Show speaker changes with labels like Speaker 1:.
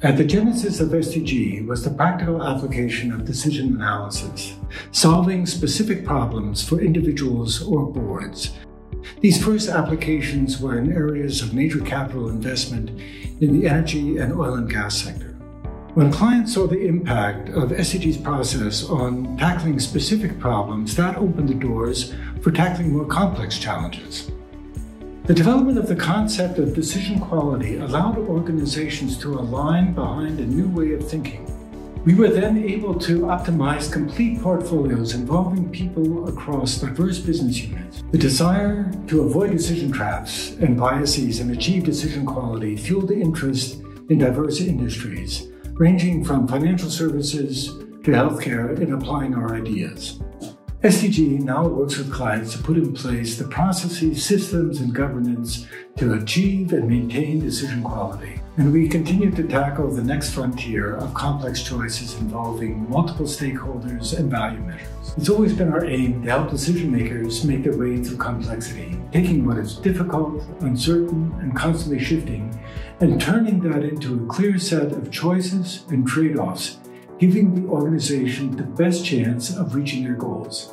Speaker 1: At the genesis of SDG was the practical application of decision analysis, solving specific problems for individuals or boards. These first applications were in areas of major capital investment in the energy and oil and gas sector. When clients saw the impact of SDG's process on tackling specific problems, that opened the doors for tackling more complex challenges. The development of the concept of decision quality allowed organizations to align behind a new way of thinking. We were then able to optimize complete portfolios involving people across diverse business units. The desire to avoid decision traps and biases and achieve decision quality fueled interest in diverse industries, ranging from financial services to healthcare in applying our ideas. SDG now works with clients to put in place the processes, systems, and governance to achieve and maintain decision quality. And we continue to tackle the next frontier of complex choices involving multiple stakeholders and value measures. It's always been our aim to help decision makers make their way through complexity, taking what is difficult, uncertain, and constantly shifting, and turning that into a clear set of choices and trade offs giving the organization the best chance of reaching their goals.